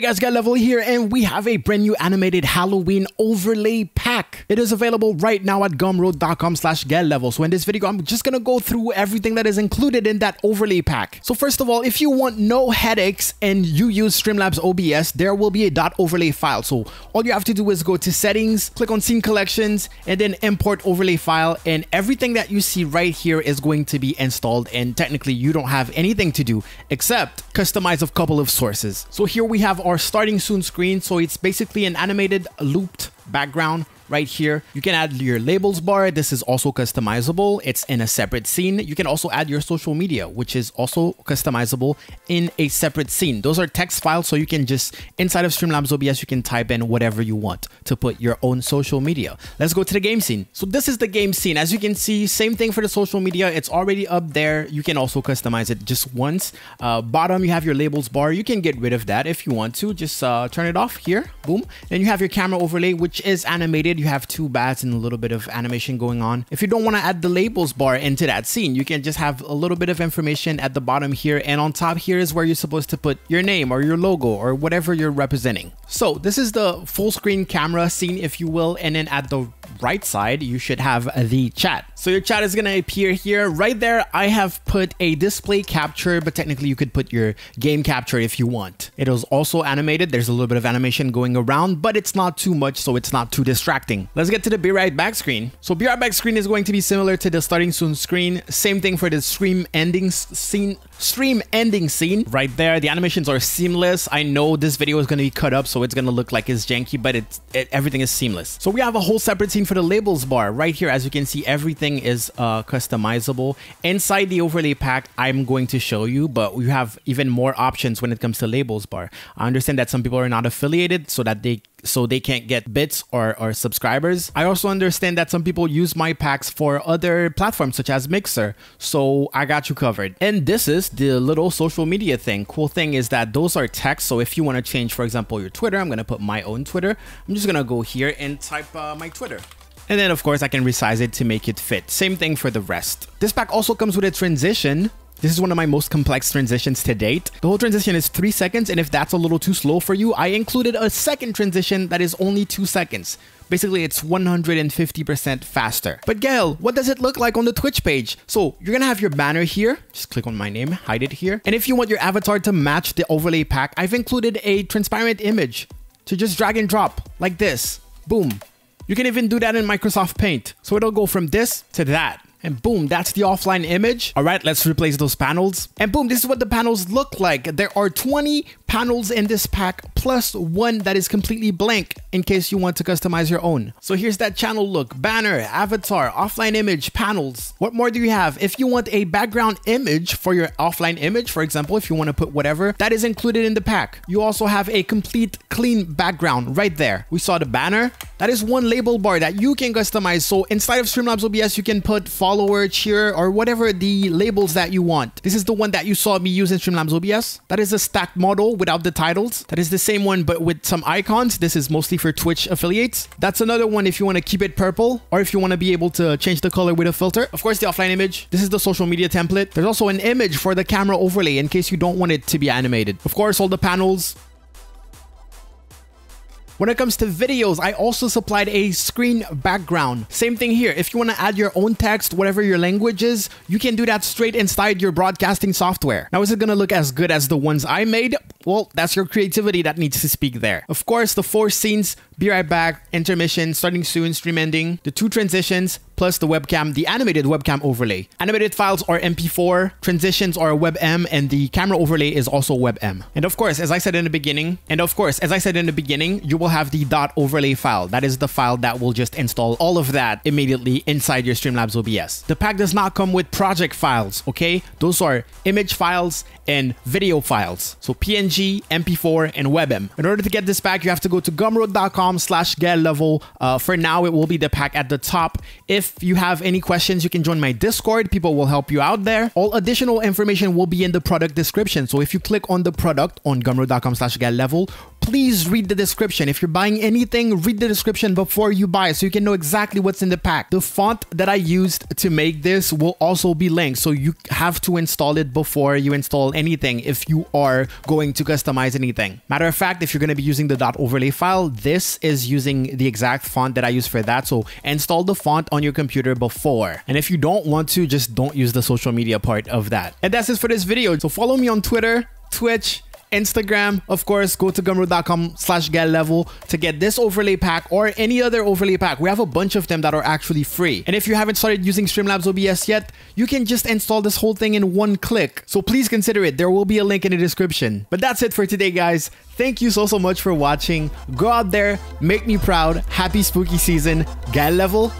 Hey guys, Gael Level here, and we have a brand new animated Halloween overlay pack. It is available right now at gumroad.com slash gael level. So in this video, I'm just gonna go through everything that is included in that overlay pack. So first of all, if you want no headaches and you use Streamlabs OBS, there will be a dot .overlay file. So all you have to do is go to settings, click on scene collections, and then import overlay file. And everything that you see right here is going to be installed. And technically you don't have anything to do except customize a couple of sources. So here we have our starting soon screen. So it's basically an animated looped background right here. You can add your labels bar. This is also customizable. It's in a separate scene. You can also add your social media, which is also customizable in a separate scene. Those are text files, so you can just, inside of Streamlabs OBS, you can type in whatever you want to put your own social media. Let's go to the game scene. So this is the game scene. As you can see, same thing for the social media. It's already up there. You can also customize it just once. Uh, bottom, you have your labels bar. You can get rid of that if you want to. Just uh, turn it off here. Boom. Then you have your camera overlay, which is animated you have two bats and a little bit of animation going on. If you don't want to add the labels bar into that scene, you can just have a little bit of information at the bottom here and on top here is where you're supposed to put your name or your logo or whatever you're representing. So this is the full screen camera scene, if you will, and then at the right side, you should have the chat. So your chat is going to appear here. Right there, I have put a display capture, but technically you could put your game capture if you want. It is also animated. There's a little bit of animation going around, but it's not too much, so it's not too distracting. Let's get to the Be Right Back screen. So Be Right Back screen is going to be similar to the starting soon screen. Same thing for the stream ending scene stream ending scene right there. The animations are seamless. I know this video is going to be cut up, so it's going to look like it's janky, but it's it, everything is seamless. So we have a whole separate scene for the labels bar right here. As you can see, everything is uh, customizable. Inside the overlay pack, I'm going to show you, but we have even more options when it comes to labels I understand that some people are not affiliated so that they so they can't get bits or, or subscribers. I also understand that some people use my packs for other platforms such as Mixer. So I got you covered. And this is the little social media thing. Cool thing is that those are text. So if you want to change, for example, your Twitter, I'm going to put my own Twitter. I'm just going to go here and type uh, my Twitter. And then of course I can resize it to make it fit. Same thing for the rest. This pack also comes with a transition this is one of my most complex transitions to date. The whole transition is 3 seconds and if that's a little too slow for you, I included a second transition that is only 2 seconds. Basically, it's 150% faster. But Gael, what does it look like on the Twitch page? So you're gonna have your banner here. Just click on my name, hide it here. And if you want your avatar to match the overlay pack, I've included a transparent image to just drag and drop like this. Boom. You can even do that in Microsoft Paint. So it'll go from this to that. And boom, that's the offline image. All right, let's replace those panels. And boom, this is what the panels look like. There are 20 panels in this pack plus one that is completely blank in case you want to customize your own. So here's that channel look, banner, avatar, offline image, panels. What more do you have? If you want a background image for your offline image, for example, if you want to put whatever, that is included in the pack. You also have a complete clean background right there. We saw the banner. That is one label bar that you can customize. So inside of Streamlabs OBS, you can put follower, cheer, or whatever the labels that you want. This is the one that you saw me use in Streamlabs OBS. That is a stacked model without the titles. That is the same one, but with some icons. This is mostly for Twitch affiliates. That's another one if you want to keep it purple or if you want to be able to change the color with a filter. Of course, the offline image. This is the social media template. There's also an image for the camera overlay in case you don't want it to be animated. Of course, all the panels, when it comes to videos, I also supplied a screen background. Same thing here. If you want to add your own text, whatever your language is, you can do that straight inside your broadcasting software. Now, is it going to look as good as the ones I made? Well, that's your creativity that needs to speak there. Of course, the four scenes, be right back, intermission, starting soon, stream ending, the two transitions, plus the webcam, the animated webcam overlay. Animated files are MP4, transitions are WebM, and the camera overlay is also WebM. And of course, as I said in the beginning, and of course, as I said in the beginning, you will have the dot .overlay file. That is the file that will just install all of that immediately inside your Streamlabs OBS. The pack does not come with project files, okay? Those are image files and video files. So PNG, MP4, and WebM. In order to get this pack, you have to go to gumroad.com slash gael level. Uh, for now, it will be the pack at the top. If if you have any questions, you can join my Discord. People will help you out there. All additional information will be in the product description. So if you click on the product on gumroad.com slash gael level please read the description. If you're buying anything, read the description before you buy so you can know exactly what's in the pack. The font that I used to make this will also be linked. So you have to install it before you install anything if you are going to customize anything. Matter of fact, if you're going to be using the dot .overlay file, this is using the exact font that I use for that. So install the font on your computer before. And if you don't want to, just don't use the social media part of that. And that's it for this video. So follow me on Twitter, Twitch, Instagram, of course, go to gumroad.com slash gael level to get this overlay pack or any other overlay pack. We have a bunch of them that are actually free. And if you haven't started using Streamlabs OBS yet, you can just install this whole thing in one click. So please consider it. There will be a link in the description. But that's it for today, guys. Thank you so, so much for watching. Go out there, make me proud. Happy spooky season. Gael Level